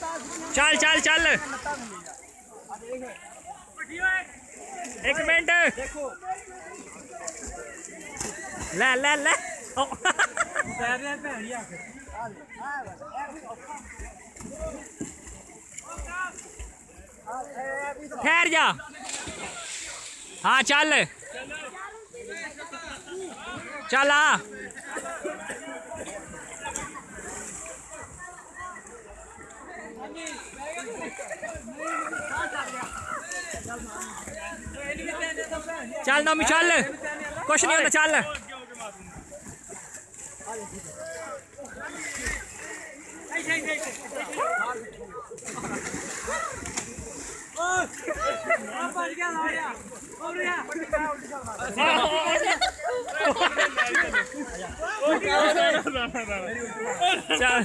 चल चल चल। एक मिनट। ले ले ले। ठहर जा। हाँ चल। चला चल नमी चल कुछ नहीं होता चल चल।